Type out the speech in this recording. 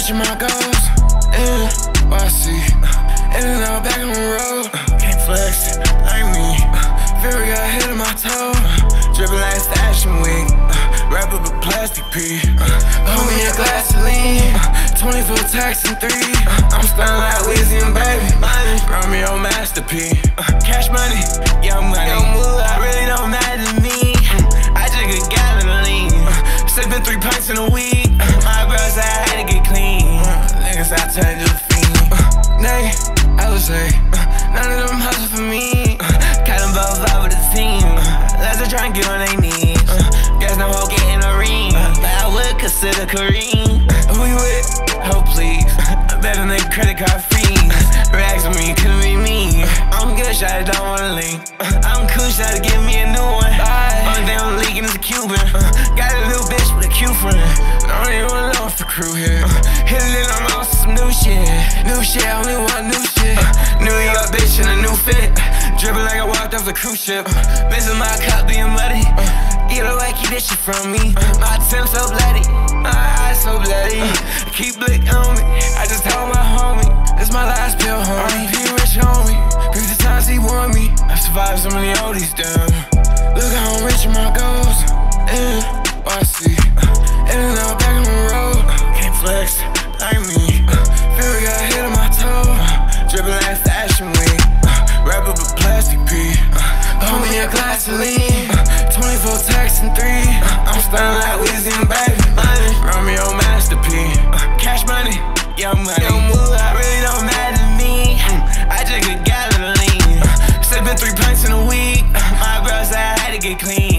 reaching my goals. I in and out back on the road. Can't flex, like me. Fury got hit on my toe. Dripping like fashion week. Uh, wrap up a plastic P. Hold uh, me a glass of lean. 24 tax and three. Uh, I'm stunning like Weezy and baby. Money. Romeo Master P. Uh, cash money, young money. Young moolah, really don't matter to me. I just a gallon of lean. Uh, sipping three pints in a week. My girl said I had to get clean. Niggas I turned to a fiend. Nay, I would say, none of them hustle for me. Got them both out with the team. Let's try and get on their knees. Guess no hoe getting a ring. But I would consider Kareem. Credit card fees. Rags on me, couldn't be me. I'm good, shot, I don't wanna link. I'm cool, shot to give me a new one. Only thing I'm leaking is a Cuban. Got a little bitch with a Q friend. I don't even know if the crew here. Hitting it, I'm on some new shit. New shit, I only want new shit. New York bitch in a new fit. Dripping like I walked off the cruise ship. Missing my cup being muddy. Get away, keep this shit from me. My Tim's so bloody. So oldies, damn. Look how I'm reaching my goals. I see. In and out back on the road. Can't flex like me. Fury got hit on my toe. Dripping like fashion week. Wrap up a plastic P. Hold me a glass of lean. 24 tax and three. I'm stunning like get clean.